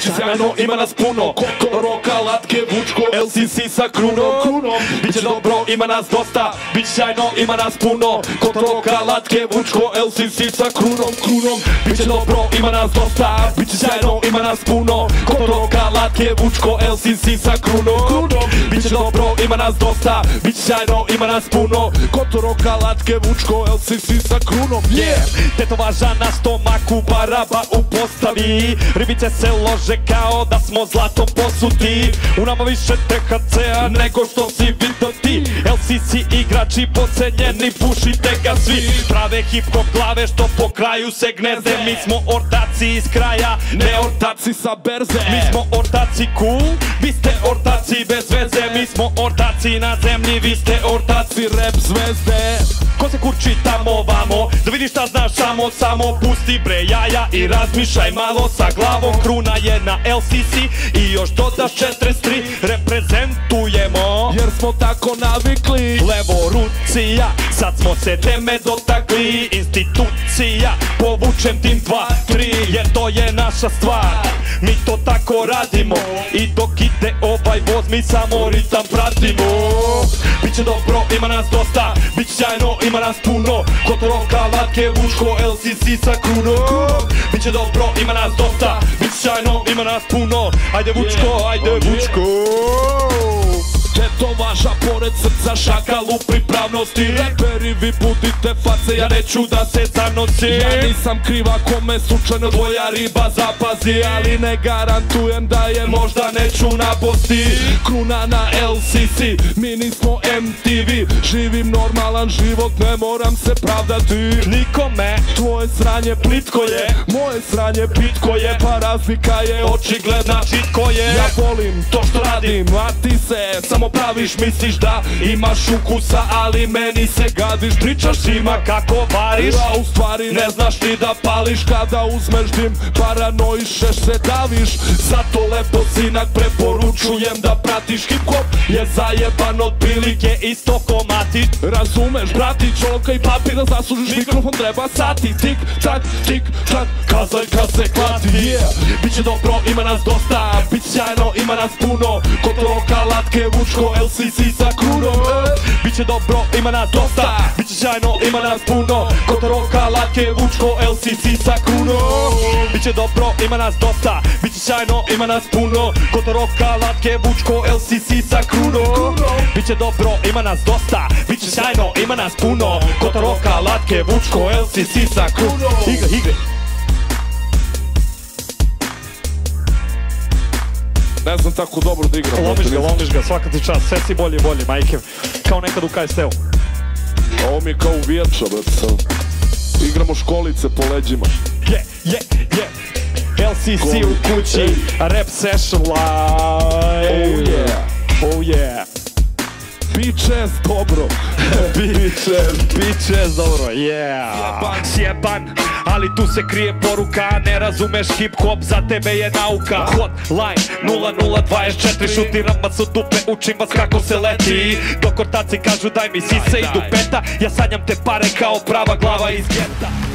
Biće sjajno, ima nas puno. Koko roka, latke, vučko, LCC sa krunom. Biće dobro, ima nas dosta. Biće sjajno, ima nas puno. Koko roka, latke, vučko, LCC sa krunom. Krunom. Biće dobro, ima nas dosta. Biće sjajno, ima nas puno. Koko roka, latke, vučko, LCC sa krunom. Biće dobro, ima nas dosta. Biće sjajno, ima nas puno. Koko roka, latke, vučko, LCC sa krunom. Yeah! Tetovaža na stomaku, baraba u postavi Ribice se lože kao da smo zlatom posuti. U nama više THC-a nego što si vidio ti. LCC igrači pocenjeni, pušite ga svi. Prave hip-hop što po kraju se gneze Mi smo ortaci iz kraja, ne ortaci sa berze. Mi smo ortaci cool, vi ste ortaci bez veze. Mi smo ortaci na zemlji, vi ste ortaci rap zvezde. Ko se kurči tamo vamo Da vidiš šta znaš samo, samo pusti bre jaja I razmišljaj malo. Sa glavom Kruna je na LCC I još dodaš 43 Reprezentujemo. Jer smo tako navikli. Levo rucija Sad smo se teme dotakli. Institucija Povučem tim dva, tri Jer to je naša stvar Mi to tako radimo. I dok ide ovaj voz Mi samo ritam pratimo. Biće dobro, ima nas dosta. Biće sjajno, ima nas puno. Kod roka, latke, vučko, LCC sa krunom Biće dobro, ima nas dosta. Biće sjajno, ima nas puno. Ajde vučko, ajde vučko pored srca šakal u pripravnosti. Reperi vi budite face, ja neću da se zanosim Ja nisam kriva kome slučajno dvoja riba zapazi. Ali ne garantujem da je možda neću naposti Kruna na LCC, mi nismo MTV Živim normalan život, ne moram se pravdati. Nikome, tvoje sranje plitko je. Moje sranje pitko je, pa razlika je očigledna Čitko je, ja volim to što radim A ti se samo praviš, misliš da imaš ukusa Ali meni se gadiš, pričaš svima kako variš A u stvari ne znaš ni da pališ. Kada uzmeš dim, paranoišeš se daviš. Zato lepo sinak preporučujem da pratiš. Hip hop Je zajeban od prilike isto komati Razumeš, brati, čolka i papir da zaslužiš mikrofon treba sati Tik, tak, tik, tak, kazaj kad se Yeah, biće dobro, ima nas dosta Biće sjajno, ima nas puno. Kod roka, latke, vučko, LCC sa krunom Biće dobro, ima nas dosta Biće sjajno, ima nas puno. Kod roka, latke, vučko, LCC sa krunom Biće dobro, ima nas dosta Biće sjajno, ima nas puno Kod roka, latke, vučko, LCC sa krunom Biće dobro, ima nas dosta Biće sjajno, ima nas puno Kod roka, latke, vučko, LCC sa krunom Igre, igre Ne znam tako dobro da igram. Lomiš ga, lomiš ga, svaka ti čast, sve si bolje i bolje, majke. Kao nekad u KST-u. Ovo mi je kao u vijača, brate. Igramo školice po leđima. Je, je, je. LCC u kući, rap session live. Oh yeah. Oh yeah. Bitches, dobro. Bitches, bitches, dobro, yeah. Sjeban, ali tu se krije poruka, ne razumeš hip hop, za tebe je nauka. Hotline 0024, šutiram vas u dupe, učim vas kako se leti. Dok ortaci kažu daj mi sise i dupeta, ja sanjam te pare kao prava glava iz geta.